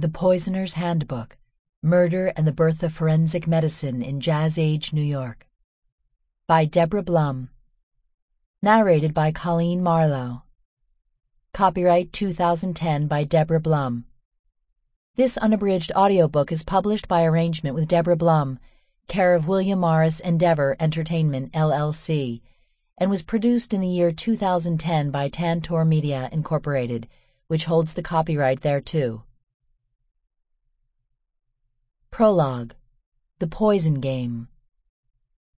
The Poisoner's Handbook Murder and the Birth of Forensic Medicine in Jazz Age New York. By Deborah Blum. Narrated by Coleen Marlo. Copyright 2010 by Deborah Blum. This unabridged audiobook is published by arrangement with Deborah Blum, care of William Morris Endeavor Entertainment, LLC, and was produced in the year 2010 by Tantor Media, Incorporated, which holds the copyright thereto. Prologue The Poison Game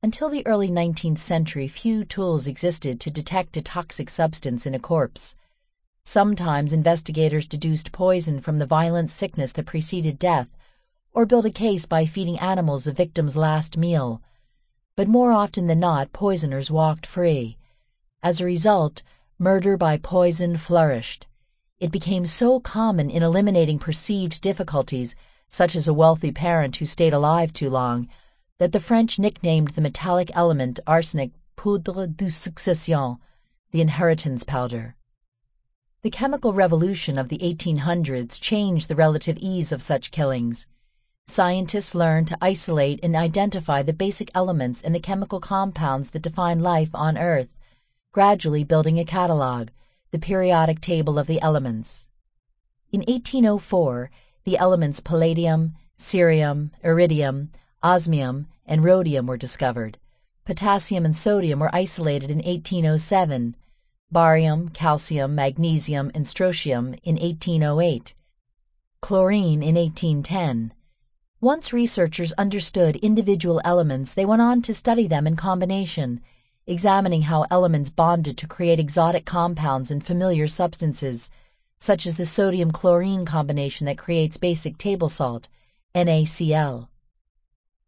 Until the early 19th century, few tools existed to detect a toxic substance in a corpse. Sometimes investigators deduced poison from the violent sickness that preceded death, or built a case by feeding animals the victim's last meal. But more often than not, poisoners walked free. As a result, murder by poison flourished. It became so common in eliminating perceived difficulties such as a wealthy parent who stayed alive too long, that the French nicknamed the metallic element arsenic poudre de succession, the inheritance powder. The chemical revolution of the 1800s changed the relative ease of such killings. Scientists learned to isolate and identify the basic elements and the chemical compounds that define life on Earth, gradually building a catalog, the periodic table of the elements. In 1804, the elements palladium, cerium, iridium, osmium, and rhodium were discovered. Potassium and sodium were isolated in 1807, barium, calcium, magnesium, and strontium in 1808, chlorine in 1810. Once researchers understood individual elements, they went on to study them in combination, examining how elements bonded to create exotic compounds and familiar substances such as the sodium chlorine combination that creates basic table salt, NaCl.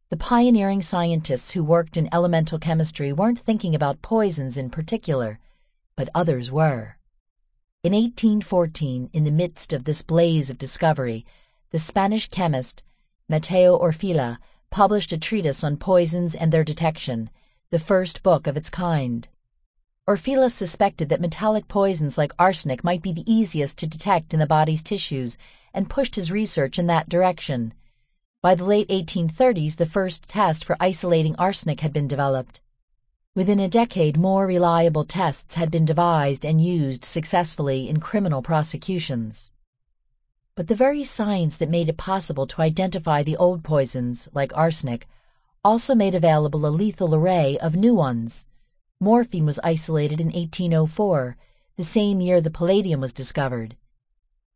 The pioneering scientists who worked in elemental chemistry weren't thinking about poisons in particular, but others were. In 1814, in the midst of this blaze of discovery, the Spanish chemist Mateo Orfila published a treatise on poisons and their detection, the first book of its kind. Orfila suspected that metallic poisons like arsenic might be the easiest to detect in the body's tissues and pushed his research in that direction. By the late 1830s, the first test for isolating arsenic had been developed. Within a decade, more reliable tests had been devised and used successfully in criminal prosecutions. But the very science that made it possible to identify the old poisons, like arsenic, also made available a lethal array of new ones. Morphine was isolated in 1804, the same year the palladium was discovered.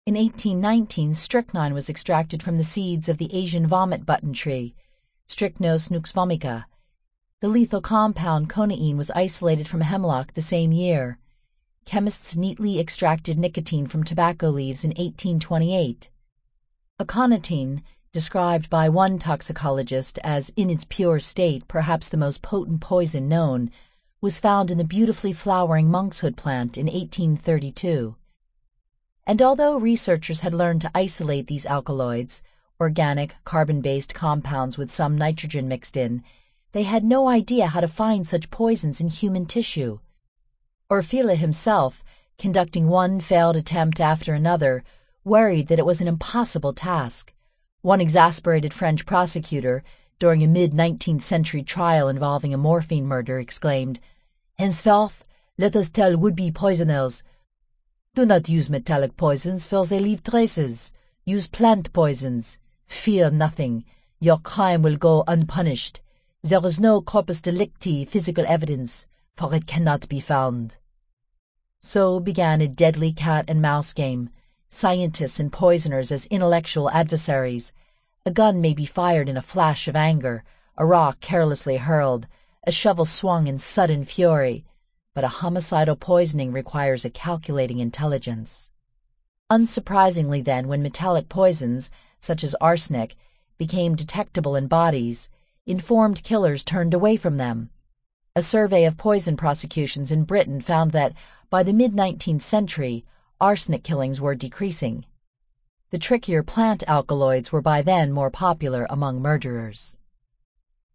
In 1819, strychnine was extracted from the seeds of the Asian vomit button tree, Strychnos nux vomica. The lethal compound coniine was isolated from hemlock the same year. Chemists neatly extracted nicotine from tobacco leaves in 1828. Aconitine, described by one toxicologist as in its pure state perhaps the most potent poison known, was found in the beautifully flowering monkshood plant in 1832. And although researchers had learned to isolate these alkaloids, organic, carbon-based compounds with some nitrogen mixed in, they had no idea how to find such poisons in human tissue. Orfila himself, conducting one failed attempt after another, worried that it was an impossible task. One exasperated French prosecutor, during a mid-19th century trial involving a morphine murder, exclaimed, Henceforth, let us tell would-be poisoners, do not use metallic poisons for they leave traces. Use plant poisons. Fear nothing. Your crime will go unpunished. There is no corpus delicti physical evidence, for it cannot be found. So began a deadly cat and mouse game, scientists and poisoners as intellectual adversaries, a gun may be fired in a flash of anger, a rock carelessly hurled, a shovel swung in sudden fury, but a homicidal poisoning requires a calculating intelligence. Unsurprisingly, then, when metallic poisons, such as arsenic, became detectable in bodies, informed killers turned away from them. A survey of poison prosecutions in Britain found that, by the mid 19th century, arsenic killings were decreasing. The trickier plant alkaloids were by then more popular among murderers.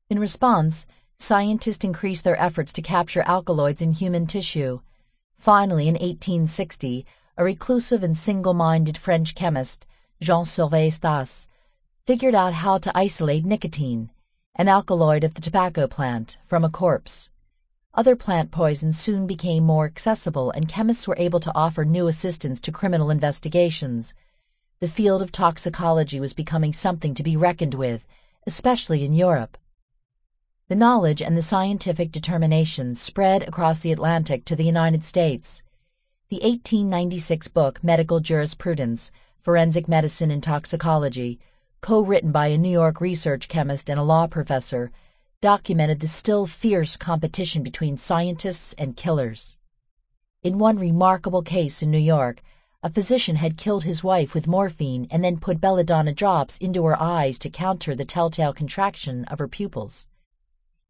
In response, scientists increased their efforts to capture alkaloids in human tissue. Finally, in 1860, a reclusive and single minded French chemist, Jean-Servais Stas, figured out how to isolate nicotine, an alkaloid of the tobacco plant, from a corpse. Other plant poisons soon became more accessible, and chemists were able to offer new assistance to criminal investigations. The field of toxicology was becoming something to be reckoned with, especially in Europe. The knowledge and the scientific determination spread across the Atlantic to the United States. The 1896 book Medical Jurisprudence, Forensic Medicine and Toxicology, co-written by a New York research chemist and a law professor, documented the still fierce competition between scientists and killers. In one remarkable case in New York, a physician had killed his wife with morphine and then put belladonna drops into her eyes to counter the telltale contraction of her pupils.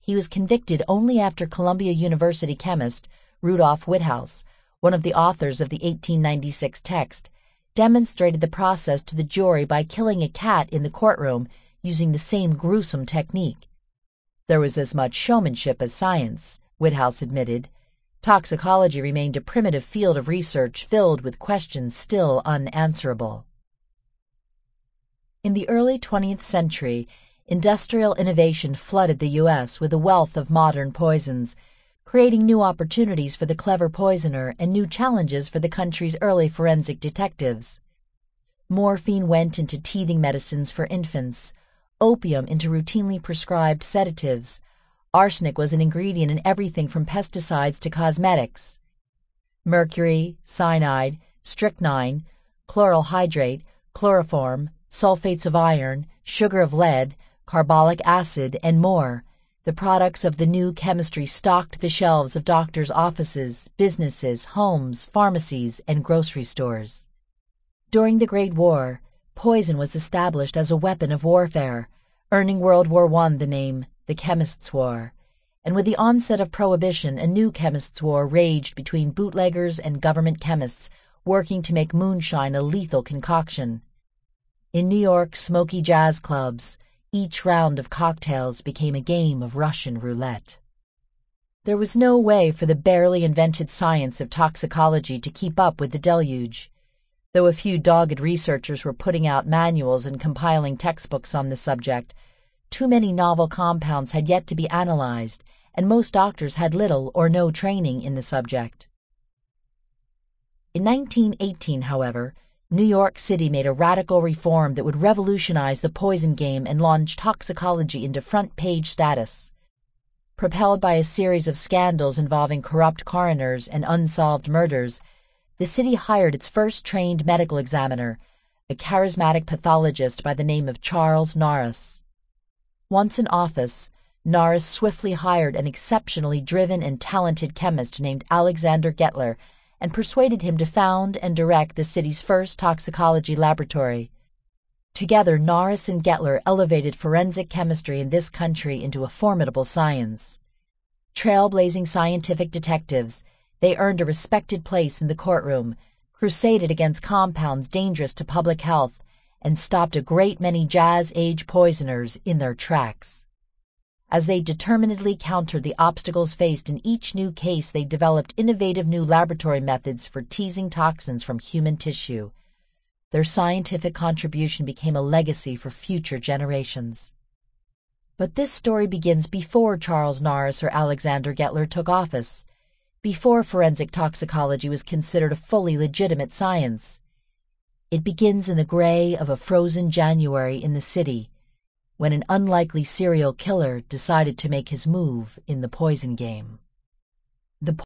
He was convicted only after Columbia University chemist Rudolf Witthaus, one of the authors of the 1896 text, demonstrated the process to the jury by killing a cat in the courtroom using the same gruesome technique. There was as much showmanship as science, Witthaus admitted. Toxicology remained a primitive field of research filled with questions still unanswerable. In the early 20th century, industrial innovation flooded the U.S. with a wealth of modern poisons, creating new opportunities for the clever poisoner and new challenges for the country's early forensic detectives. Morphine went into teething medicines for infants, opium into routinely prescribed sedatives. Arsenic was an ingredient in everything from pesticides to cosmetics. Mercury, cyanide, strychnine, chloral hydrate, chloroform, sulfates of iron, sugar of lead, carbolic acid, and more the products of the new chemistry stocked the shelves of doctors' offices, businesses, homes, pharmacies, and grocery stores. During the Great War, poison was established as a weapon of warfare, earning World War I the name the Chemists' War. And with the onset of Prohibition, a new Chemists' War raged between bootleggers and government chemists working to make moonshine a lethal concoction. In New York smoky jazz clubs, each round of cocktails became a game of Russian roulette. There was no way for the barely invented science of toxicology to keep up with the deluge. Though a few dogged researchers were putting out manuals and compiling textbooks on the subject, too many novel compounds had yet to be analyzed, and most doctors had little or no training in the subject. In 1918, however, New York City made a radical reform that would revolutionize the poison game and launch toxicology into front page status. Propelled by a series of scandals involving corrupt coroners and unsolved murders, the city hired its first trained medical examiner, a charismatic pathologist by the name of Charles Norris. Once in office, Norris swiftly hired an exceptionally driven and talented chemist named Alexander Gettler and persuaded him to found and direct the city's first toxicology laboratory. Together, Norris and Gettler elevated forensic chemistry in this country into a formidable science. Trailblazing scientific detectives, they earned a respected place in the courtroom, crusaded against compounds dangerous to public health, and stopped a great many jazz age poisoners in their tracks. As they determinedly countered the obstacles faced in each new case, they developed innovative new laboratory methods for teasing toxins from human tissue. Their scientific contribution became a legacy for future generations. But this story begins before Charles Norris or Alexander Gettler took office, before forensic toxicology was considered a fully legitimate science. It begins in the gray of a frozen January in the city when an unlikely serial killer decided to make his move in the poison game.